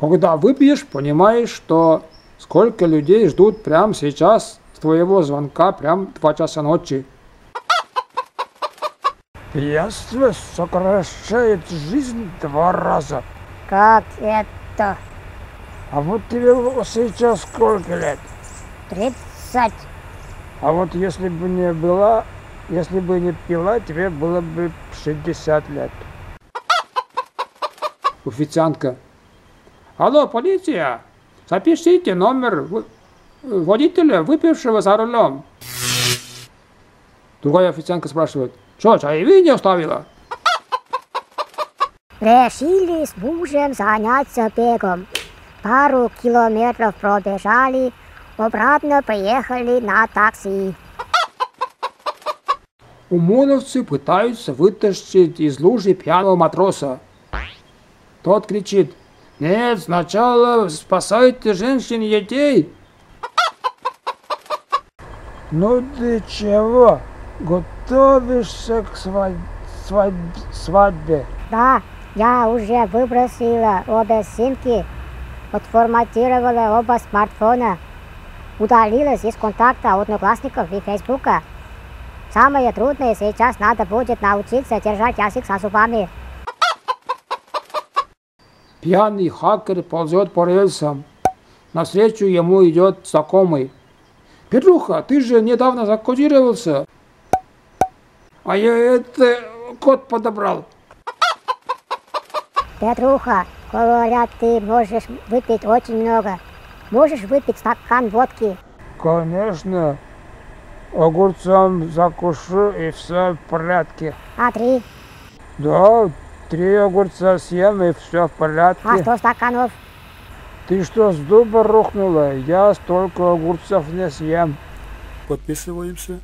Когда выпьешь, понимаешь, что сколько людей ждут прямо сейчас твоего звонка, прям 2 часа ночи. Пьянство сокращает жизнь два раза. Как это? А вот тебе сейчас сколько лет? Тридцать. А вот если бы не была, если бы не пила, тебе было бы 60 лет. Официантка. Алло, полиция! Запишите номер водителя, выпившего за рулем. Другая официантка спрашивает. Что, чаевые не оставила? Решили с мужем заняться бегом. Пару километров пробежали, обратно приехали на такси. ОМОНовцы пытаются вытащить из лужи пьяного матроса. Тот кричит, нет, сначала спасайте женщин и детей. Ну ты чего? Готовишься к свадь- свадь- свадьбе? Да, я уже выбросила обе симки, отформатировала оба смартфона, удалилась из контакта одноклассников и фейсбука. Самое трудное сейчас надо будет научиться держать язык за зубами. Пьяный хакер ползет по рельсам. Навстречу ему идет знакомый. Петруха, ты же недавно закодировался. А я это код подобрал. Петруха, говорят, ты можешь выпить очень много. Можешь выпить стакан водки. Конечно. Огурцом закушу и все в порядке. А три, Да, три огурца съем и все в а порядке. сто стаканов. Ты что, с дуба рухнула? Я столько огурцов не съем. Подписываемся.